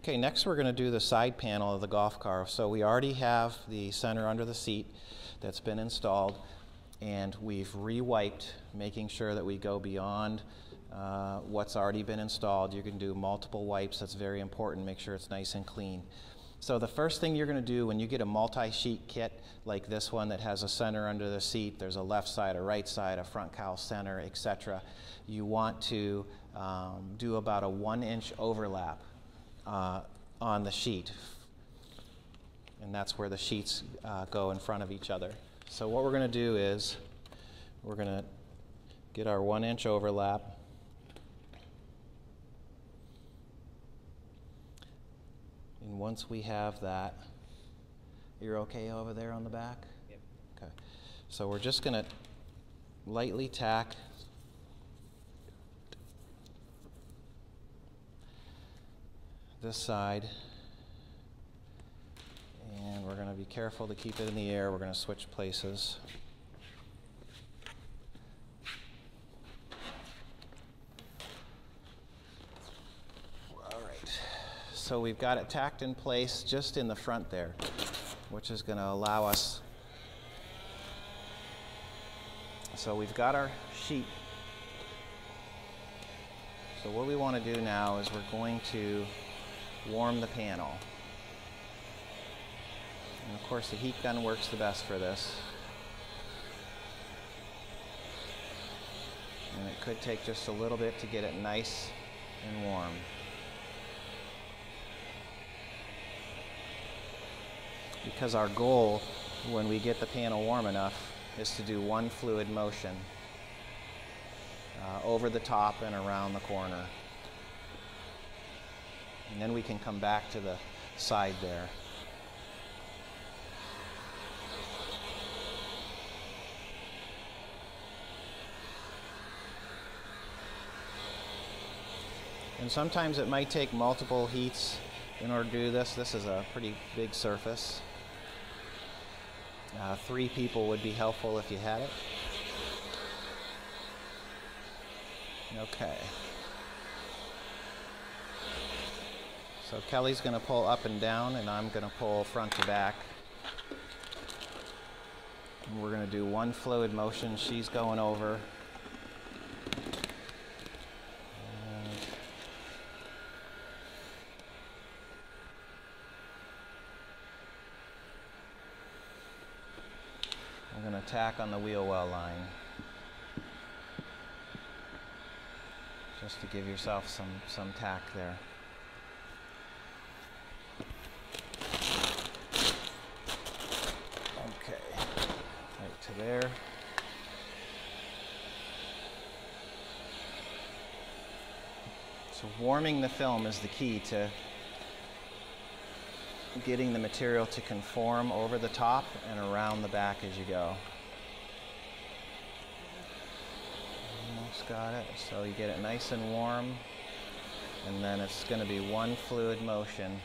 Okay, next we're going to do the side panel of the golf car. So we already have the center under the seat that's been installed and we've re-wiped, making sure that we go beyond uh, what's already been installed. You can do multiple wipes, that's very important, make sure it's nice and clean. So the first thing you're going to do when you get a multi-sheet kit like this one that has a center under the seat, there's a left side, a right side, a front cowl center, etc. You want to um, do about a one inch overlap uh, on the sheet. And that's where the sheets uh, go in front of each other. So what we're going to do is we're going to get our one inch overlap. And once we have that, you're okay over there on the back? Yep. Okay. So we're just going to lightly tack this side. And we're going to be careful to keep it in the air. We're going to switch places. All right. So we've got it tacked in place just in the front there, which is going to allow us. So we've got our sheet. So what we want to do now is we're going to warm the panel. And of course the heat gun works the best for this. And it could take just a little bit to get it nice and warm. Because our goal when we get the panel warm enough is to do one fluid motion uh, over the top and around the corner. And then we can come back to the side there. And sometimes it might take multiple heats in order to do this. This is a pretty big surface. Uh, three people would be helpful if you had it. Okay. So Kelly's going to pull up and down, and I'm going to pull front to back. And we're going to do one fluid motion. She's going over. I'm going to tack on the wheel well line. Just to give yourself some, some tack there. there. So warming the film is the key to getting the material to conform over the top and around the back as you go. Almost got it. So you get it nice and warm and then it's going to be one fluid motion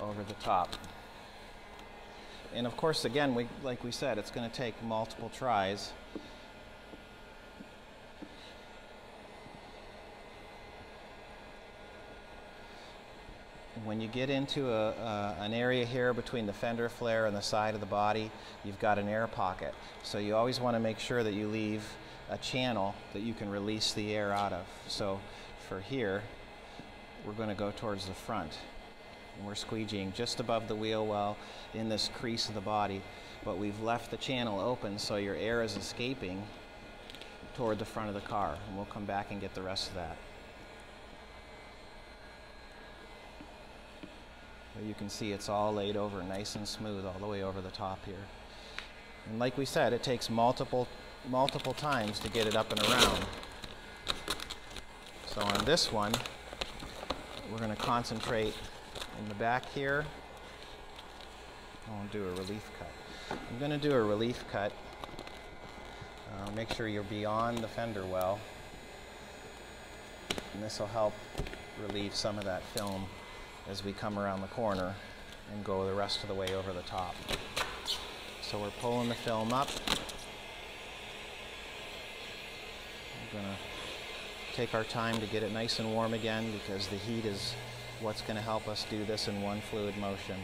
over the top. And of course, again, we, like we said, it's going to take multiple tries. When you get into a, uh, an area here between the fender flare and the side of the body, you've got an air pocket. So you always want to make sure that you leave a channel that you can release the air out of. So for here, we're going to go towards the front. And we're squeegeeing just above the wheel well in this crease of the body, but we've left the channel open so your air is escaping toward the front of the car. And we'll come back and get the rest of that. But you can see it's all laid over nice and smooth all the way over the top here. And like we said, it takes multiple, multiple times to get it up and around. So on this one, we're going to concentrate in the back here. I want to do a relief cut. I'm going to do a relief cut. Uh, make sure you're beyond the fender well. And this will help relieve some of that film as we come around the corner and go the rest of the way over the top. So we're pulling the film up. We're going to take our time to get it nice and warm again because the heat is what's going to help us do this in one fluid motion.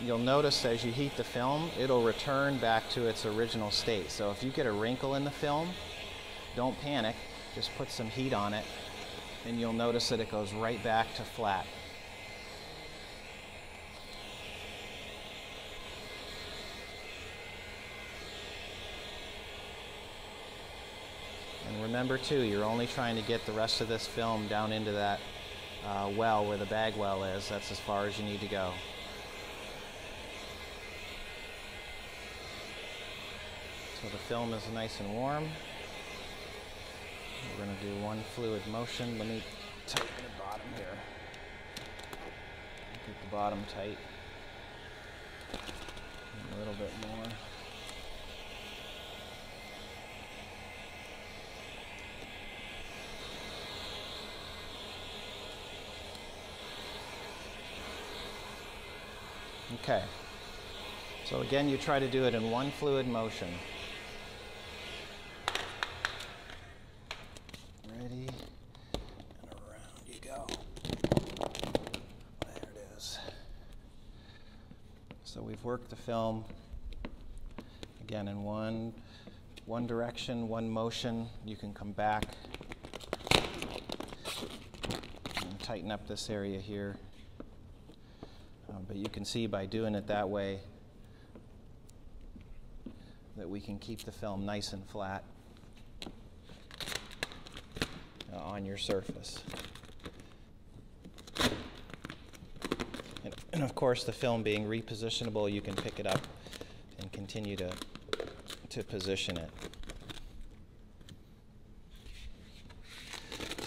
You'll notice as you heat the film, it'll return back to its original state. So if you get a wrinkle in the film, don't panic, just put some heat on it and you'll notice that it goes right back to flat. And remember too, you're only trying to get the rest of this film down into that uh, well where the bag well is. That's as far as you need to go. So the film is nice and warm. We're going to do one fluid motion. Let me tighten the bottom here. Keep the bottom tight. a little bit more. Okay. So again, you try to do it in one fluid motion. Ready, and around you go. There it is. So we've worked the film again in one, one direction, one motion. You can come back and tighten up this area here. Um, but you can see by doing it that way that we can keep the film nice and flat uh, on your surface. And, and of course, the film being repositionable, you can pick it up and continue to, to position it.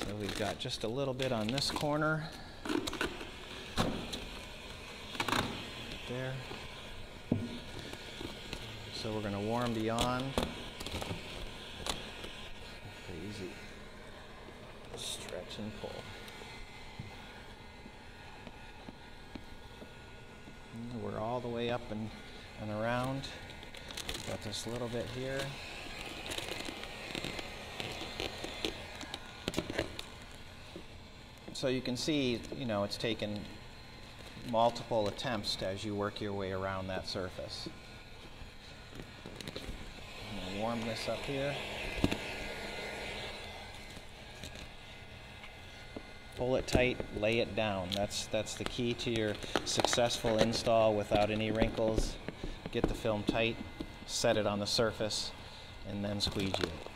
So we've got just a little bit on this corner. There. So we're going to warm beyond. Easy. Stretch and pull. We're all the way up and, and around. Got this little bit here. So you can see, you know, it's taken multiple attempts as you work your way around that surface. warm this up here. Pull it tight, lay it down. That's, that's the key to your successful install without any wrinkles. Get the film tight, set it on the surface, and then squeegee it.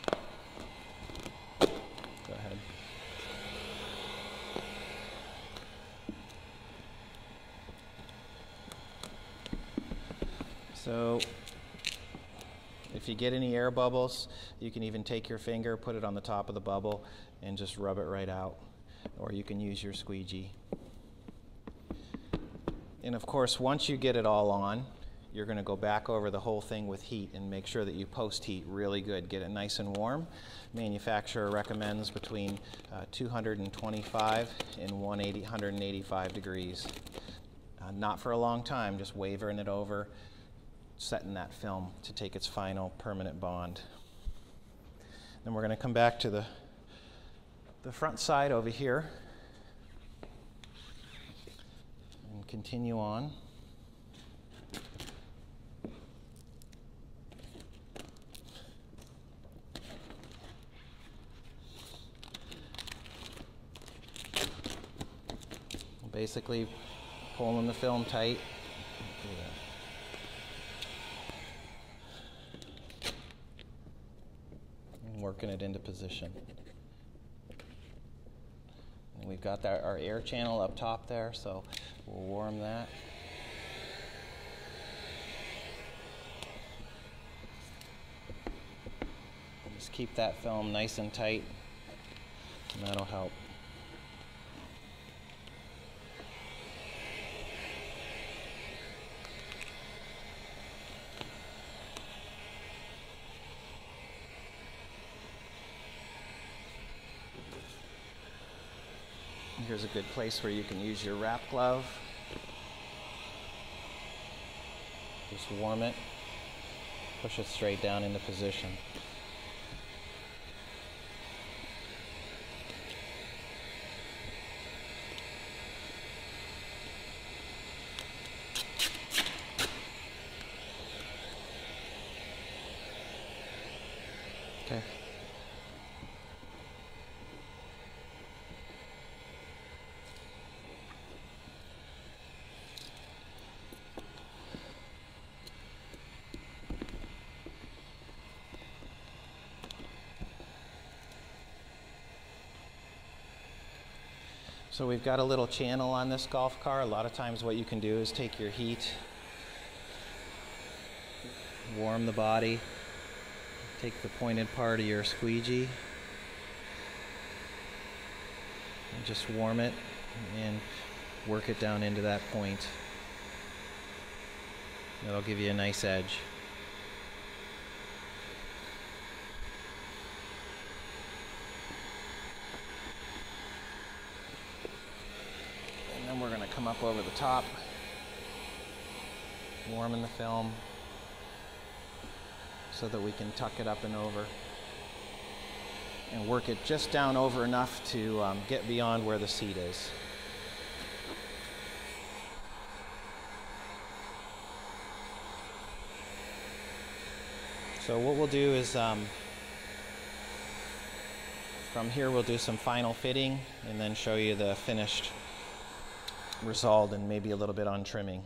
So if you get any air bubbles, you can even take your finger, put it on the top of the bubble, and just rub it right out. Or you can use your squeegee. And of course, once you get it all on, you're going to go back over the whole thing with heat and make sure that you post heat really good. Get it nice and warm. Manufacturer recommends between uh, 225 and 180, 185 degrees. Uh, not for a long time, just wavering it over setting that film to take its final permanent bond. Then we're going to come back to the, the front side over here and continue on. Basically pulling the film tight. Working it into position. And we've got that, our air channel up top there, so we'll warm that. Just keep that film nice and tight, and that'll help. Here's a good place where you can use your wrap glove. Just warm it, push it straight down into position. Okay. So we've got a little channel on this golf car. A lot of times what you can do is take your heat, warm the body, take the pointed part of your squeegee, and just warm it and work it down into that point. That'll give you a nice edge. And then we're going to come up over the top, warming the film so that we can tuck it up and over and work it just down over enough to um, get beyond where the seat is. So what we'll do is um, from here we'll do some final fitting and then show you the finished result and maybe a little bit on trimming.